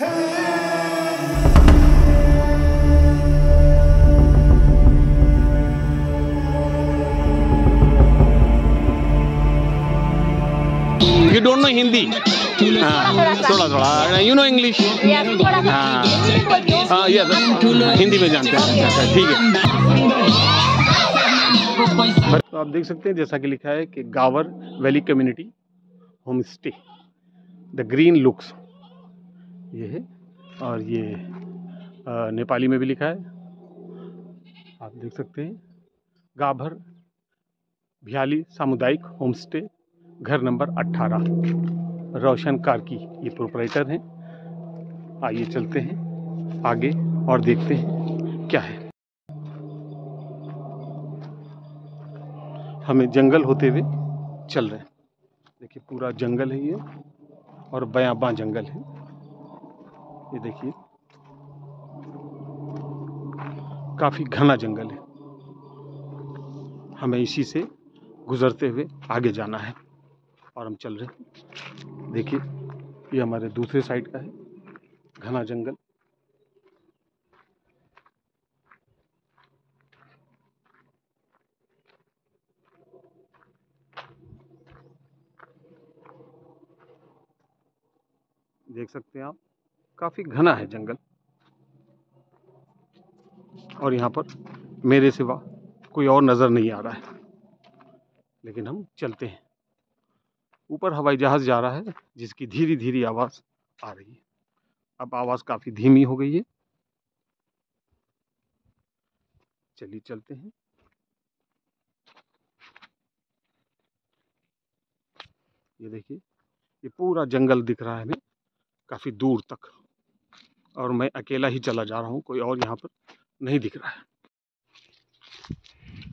You don't know Hindi? हाँ, थोड़ा थोड़ा। यू नो इंग्लिश थोड़ा हाँ। हाँ यस हिंदी में जानते हैं। अच्छा, ठीक है। तो आप देख सकते हैं जैसा कि लिखा है कि Gawar valley community home stay the green looks ये है। और ये नेपाली में भी लिखा है। आप देख सकते हैं। गाभर, भ्याली सामुदायिक होम स्टे घर नंबर 18 रोशन कार्की, ये प्रोपराइटर हैं। आइए चलते हैं। आगे और देखते हैं क्या है। हमें जंगल होते हुए चल रहे हैं। देखिए, पूरा जंगल है ये और बयाबा जंगल है। ये देखिए। काफ़ी घना जंगल है। हमें इसी से गुजरते हुए आगे जाना है और हम चल रहे हैं। देखिए, ये हमारे दूसरे साइड का है। घना जंगल। देख सकते हैं आप? काफ़ी घना है जंगल। और यहाँ पर मेरे सिवा कोई और नज़र नहीं आ रहा है। लेकिन हम चलते हैं। ऊपर हवाई जहाज़ जा रहा है, जिसकी धीरे धीरे आवाज़ आ रही है। अब आवाज़ काफ़ी धीमी हो गई है। चलिए चलते हैं। ये देखिए, ये पूरा जंगल दिख रहा है हमें, काफ़ी दूर तक। और मैं अकेला ही चला जा रहा हूँ, कोई और यहाँ पर नहीं दिख रहा है।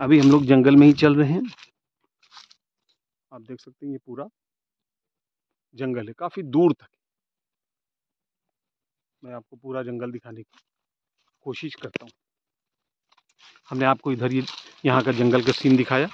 अभी हम लोग जंगल में ही चल रहे हैं। आप देख सकते हैं ये पूरा जंगल है, काफ़ी दूर तक। मैं आपको पूरा जंगल दिखाने की कोशिश करता हूँ। हमने आपको इधर ये यहाँ का जंगल का सीन दिखाया।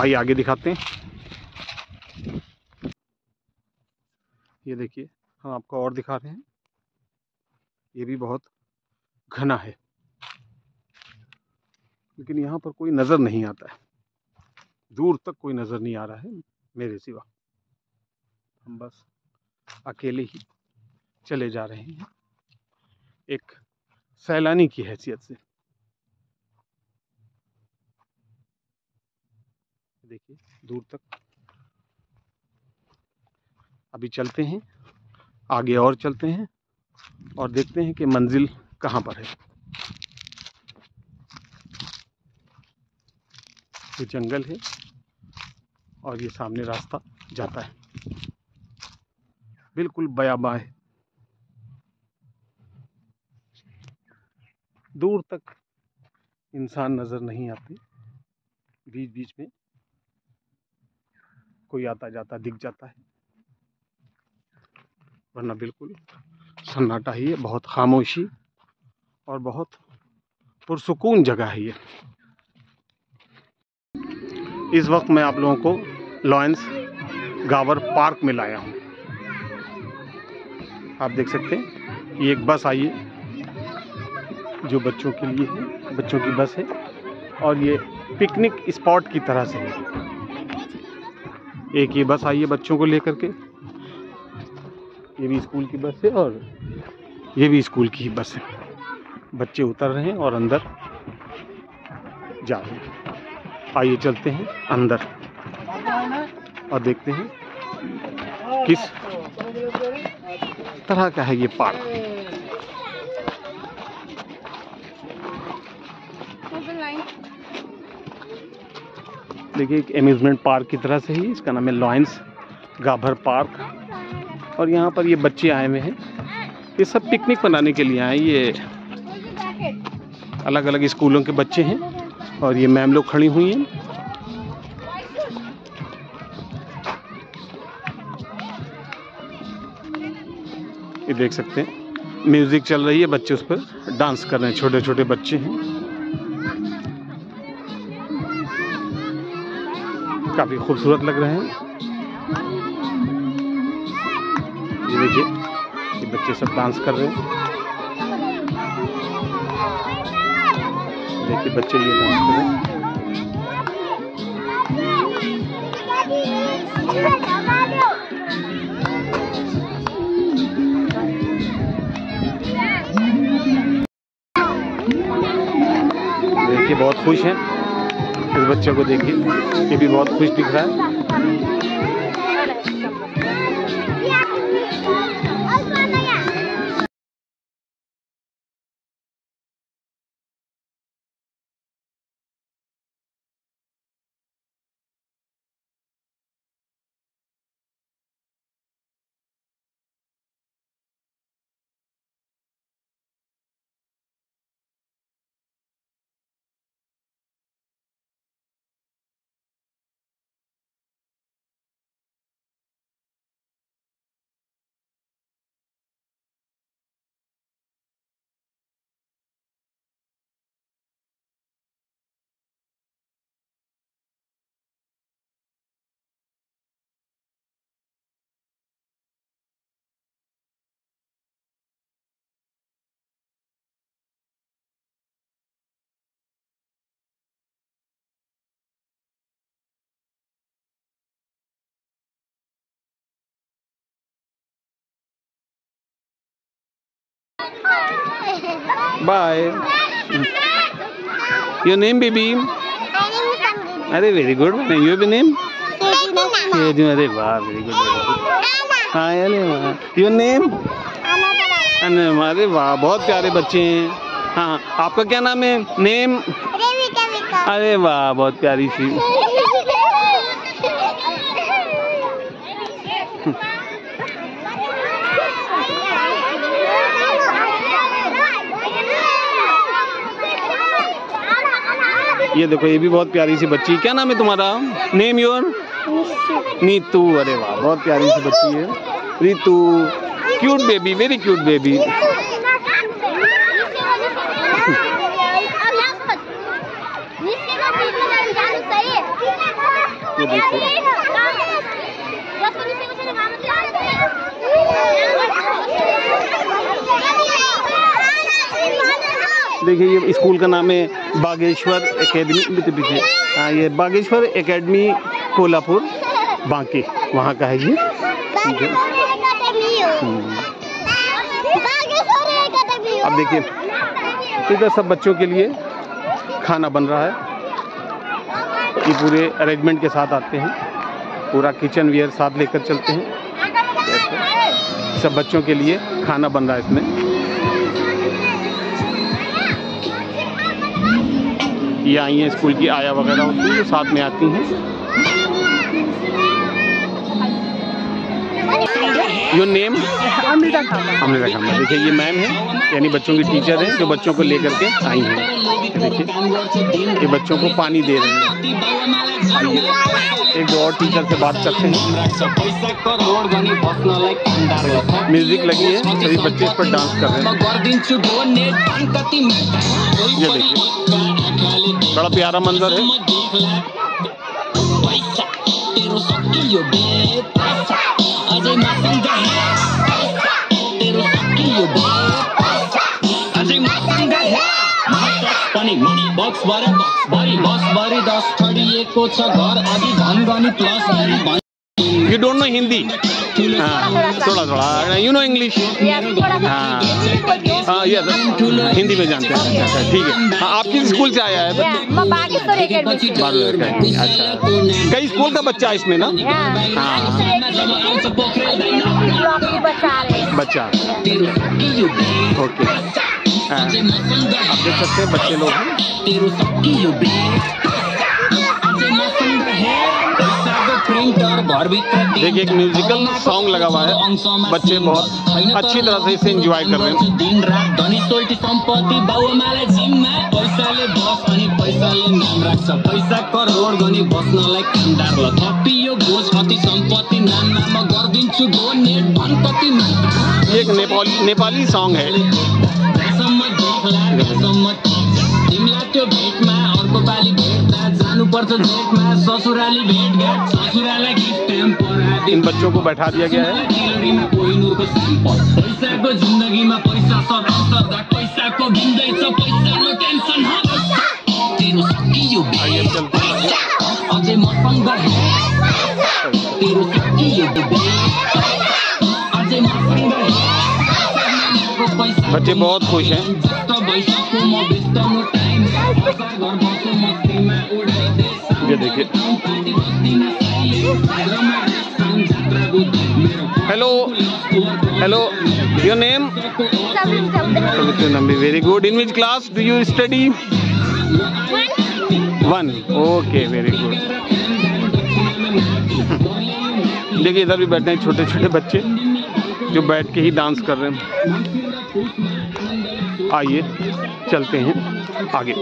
आइए आगे दिखाते हैं। ये देखिए, हम आपको और दिखा रहे हैं। ये भी बहुत घना है। लेकिन यहाँ पर कोई नज़र नहीं आता है। दूर तक कोई नज़र नहीं आ रहा है, मेरे सिवा। हम बस अकेले ही चले जा रहे हैं। एक सैलानी की हैसियत से। देखिए, दूर तक। अभी चलते हैं। आगे और चलते हैं। और देखते हैं कि मंजिल कहाँ पर है। ये जंगल है और ये सामने रास्ता जाता है। बिल्कुल बयाबा है। दूर तक इंसान नज़र नहीं आते। बीच बीच में कोई आता जाता दिख जाता है। वरना बिल्कुल सन्नाटा ही है, बहुत खामोशी और बहुत पुरसकून जगह है ये। इस वक्त मैं आप लोगों को लॉयंस गावर पार्क में लाया हूँ। आप देख सकते हैं, ये एक बस आई है, जो बच्चों के लिए है, बच्चों की बस है, और ये पिकनिक स्पॉट की तरह से है। एक ये बस आई है बच्चों को लेकर के ये भी स्कूल की बस है और ये भी स्कूल की ही बस है। बच्चे उतर रहे हैं और अंदर जा रहे हैं। आइए चलते हैं अंदर और देखते हैं किस तरह का है ये पार्क। देखिए, एक एम्यूजमेंट पार्क की तरह से ही इसका नाम है लॉयंस गाभर पार्क और यहाँ पर ये बच्चे आए हुए हैं। ये सब पिकनिक मनाने के लिए आए ये अलग अलग स्कूलों के बच्चे हैं और ये मैम लोग खड़ी हुई हैं। ये देख सकते हैं म्यूज़िक चल रही है, बच्चे उस पर डांस कर रहे हैं। छोटे छोटे बच्चे हैं। काफ़ी खूबसूरत लग रहे हैं। देखिए ये बच्चे सब डांस कर रहे हैं। देखिए बच्चे ये डांस कर रहे हैं। देखिए बहुत खुश हैं। इस बच्चे को देखिए, ये भी बहुत खुश दिख रहा है। बाय योर नेम बेबी अरे वेरी गुड यू भी नेम अरे वाह वेरी गुड हाँ अरे वाह योर नेम अरे वाह बहुत प्यारे बच्चे हैं। हाँ आपका क्या नाम है? नेम अरे वाह बहुत प्यारी सी। ये देखो, ये भी बहुत प्यारी सी बच्ची। क्या नाम है तुम्हारा? Name your Nitu. अरे वाह, बहुत प्यारी सी बच्ची है। Ritu. Cute baby very cute baby ये देखिए देखिए, ये स्कूल का नाम है बागेश्वर एकेडमी पीछे। हाँ ये बागेश्वर एकेडमी कोल्हापुर, बांके। वहाँ का है ये। अब देखिए, इधर सब बच्चों के लिए खाना बन रहा है। ये पूरे अरेंजमेंट के साथ आते हैं। पूरा किचन वेयर साथ लेकर चलते हैं। सब बच्चों के लिए खाना बन रहा है इसमें। ये आई हैं स्कूल की आया वगैरह होती है जो साथ में आती हैं। योर नेम अमृता खामा अमृता खामा देखिए ये मैम है यानी बच्चों की टीचर है जो बच्चों को लेकर के आई हैं। ये देखिए ये बच्चों को पानी दे रहे हैं। एक दो और टीचर से बात करते हैं। म्यूज़िक लगी है सभी बच्चे इस पर डांस कर रहे हैं। ये देखिए। बड़ा प्यारा मंजर है। बक्स भरे बक्स भरी बस भरी दस ठडिएको छ घर। अघि धन गनी प्लस यू डोंट नो हिंदी हाँ थोड़ा थोड़ा। यू नो इंग्लिश हाँ। हाँ ये हिंदी में जानते हैं अच्छा अच्छा ठीक है। हाँ, आप किस स्कूल से आया है है। अच्छा। कई स्कूल का बच्चा है इसमें ना? हाँ बच्चा हैं बच्चा। ओके। हाँ, आप देख सकते हैं बच्चे लोग हैं। देखिए, एक म्यूजिकल सॉन्ग लगा हुआ है। बच्चे बहुत अच्छी तरह से इसे एंजॉय कर रहे हैं। दिन रात धनी सोल्टी संपत्ति बाउआमालाई जिम्मा पैसाले बस अनि पैसाले नाम राख्छ पैसा करोड गनी बस्नलाई कामदार ल थपियो बोझ अति संपत्ति नाममा म गरिदिन्छु डोनेट धनपति ये एक नेपाली नेपाली सॉन्ग है। तिमीलाई त्यो भेटमा अर्को पालि जानु जानुपर्छ जेठमा ससुराली भेटघाट ससुरालाई गिफ्ट टेम्पर इन बच्चों को बैठा दिया गया है। टिलरीमा कोहिनुरको स्याम्पल पैसाको जिन्दगीमा पैसा सदा सदा पैसाको भिन्दैछ पैसा नो टेन्सन ह तेरो सकियो आइए अब चलते हैं। अझै मसँग है। तेरो सकियो अझै मसँग है। बच्चे बहुत खुश हैं। म टाइम। घर ये देखिए। Hello hello your name Nambi very good in which class do you study one okay very good देखिए, इधर भी बैठे हैं छोटे छोटे बच्चे, जो बैठ के ही डांस कर रहे हैं। आइए, चलते हैं आगे।